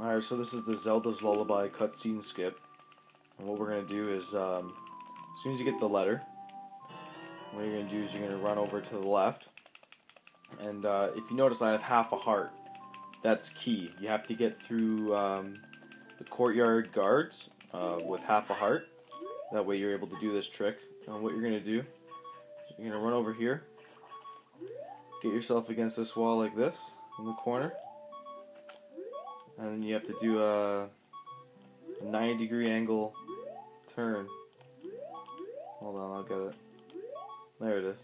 Alright, so this is the Zelda's Lullaby cutscene skip. And what we're going to do is, um, as soon as you get the letter, what you're going to do is you're going to run over to the left. And uh, if you notice, I have half a heart. That's key. You have to get through um, the courtyard guards uh, with half a heart. That way you're able to do this trick. And what you're going to do, you're going to run over here. Get yourself against this wall like this, in the corner and then you have to do a 90 degree angle turn. Hold on, I'll get it. There it is.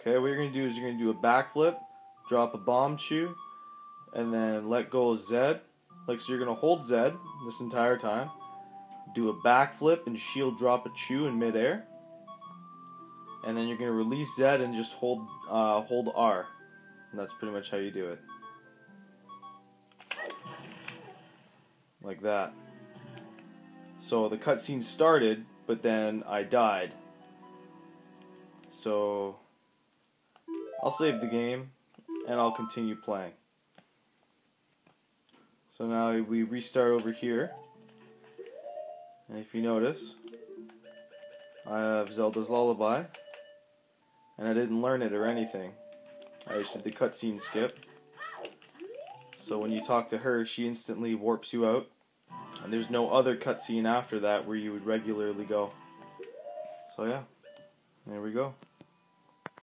Okay, what you're going to do is you're going to do a backflip, drop a Bombchu, and then let go of Z. Like, so you're going to hold Z this entire time, do a backflip and shield drop a Chu in midair, and then you're going to release Z and just hold, uh, hold R. And that's pretty much how you do it. Like that. So the cutscene started, but then I died. So I'll save the game and I'll continue playing. So now we restart over here. And if you notice, I have Zelda's Lullaby. And I didn't learn it or anything. I just did the cutscene skip. So when you talk to her, she instantly warps you out. And there's no other cutscene after that where you would regularly go. So yeah, there we go.